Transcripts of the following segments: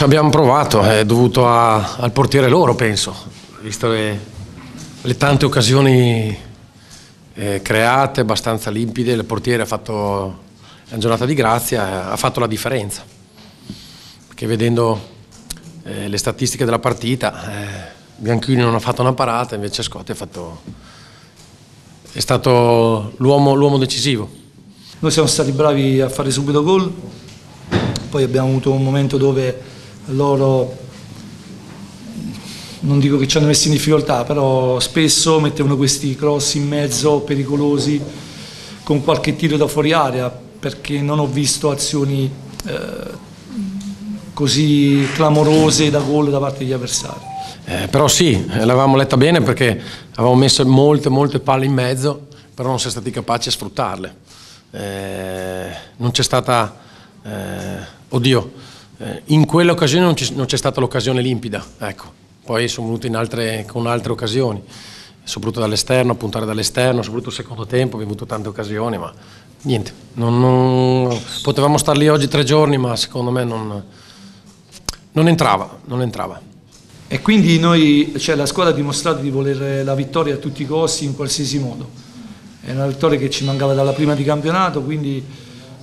ci abbiamo provato, è dovuto a, al portiere loro, penso, visto le, le tante occasioni eh, create, abbastanza limpide, il portiere ha fatto una giornata di grazia, ha fatto la differenza, perché vedendo eh, le statistiche della partita, eh, Bianchini non ha fatto una parata, invece Scotti fatto, è stato l'uomo decisivo. Noi siamo stati bravi a fare subito gol, poi abbiamo avuto un momento dove loro non dico che ci hanno messo in difficoltà, però spesso mettevano questi cross in mezzo pericolosi con qualche tiro da fuori area perché non ho visto azioni eh, così clamorose da gol da parte degli avversari. Eh, però sì, l'avevamo letta bene perché avevamo messo molte molte palle in mezzo, però non siamo stati capaci a sfruttarle. Eh, non c'è stata, eh, oddio, eh, in quell'occasione non c'è stata l'occasione limpida, ecco. poi sono venuti in altre, con altre occasioni, soprattutto dall'esterno, puntare dall'esterno, soprattutto il secondo tempo, abbiamo avuto tante occasioni, ma niente, non, non, potevamo star lì oggi tre giorni, ma secondo me non, non entrava, non entrava. E quindi noi, cioè la squadra ha dimostrato di voler la vittoria a tutti i costi, in qualsiasi modo. È una vittoria che ci mancava dalla prima di campionato, quindi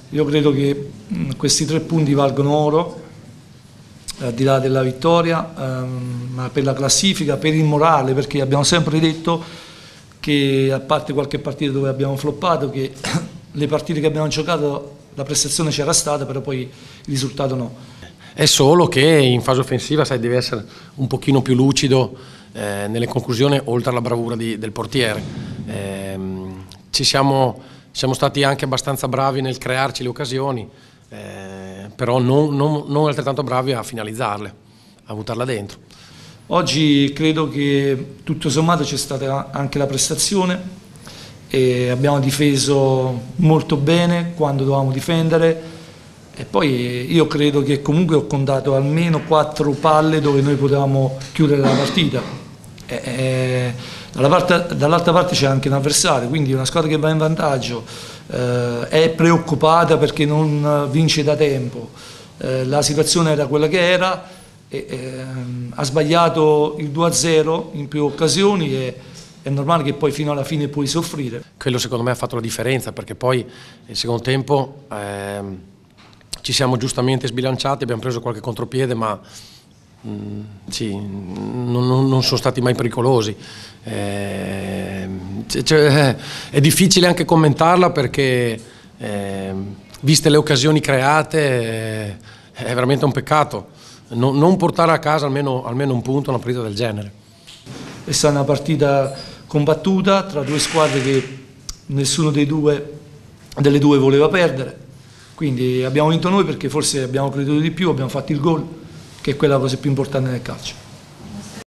io credo che questi tre punti valgono oro, al di là della vittoria, ehm, ma per la classifica, per il morale, perché abbiamo sempre detto che a parte qualche partita dove abbiamo floppato, che le partite che abbiamo giocato la prestazione c'era stata, però poi il risultato no. È solo che in fase offensiva sai, devi essere un pochino più lucido eh, nelle conclusioni, oltre alla bravura di, del portiere. Eh, ci siamo, siamo stati anche abbastanza bravi nel crearci le occasioni, eh, però non, non, non, altrettanto bravi a finalizzarle, a buttarla dentro. Oggi credo che tutto sommato c'è stata anche la prestazione e abbiamo difeso molto bene quando dovevamo difendere e poi io credo che comunque ho contato almeno quattro palle dove noi potevamo chiudere la partita. Dall'altra parte c'è anche un avversario, quindi una squadra che va in vantaggio eh, è preoccupata perché non vince da tempo, eh, la situazione era quella che era, e, eh, ha sbagliato il 2-0 in più occasioni e è normale che poi fino alla fine puoi soffrire. Quello secondo me ha fatto la differenza perché poi nel secondo tempo ehm, ci siamo giustamente sbilanciati, abbiamo preso qualche contropiede ma Mm, sì, non, non, sono stati mai pericolosi. Eh, cioè, è difficile anche commentarla perché, eh, viste le occasioni create, eh, è veramente un peccato non, non portare a casa almeno, almeno, un punto una partita del genere. È stata una partita combattuta tra due squadre che nessuno due, delle due voleva perdere. Quindi abbiamo vinto noi perché forse abbiamo creduto di più, abbiamo fatto il gol che è quella cosa più importante nel calcio.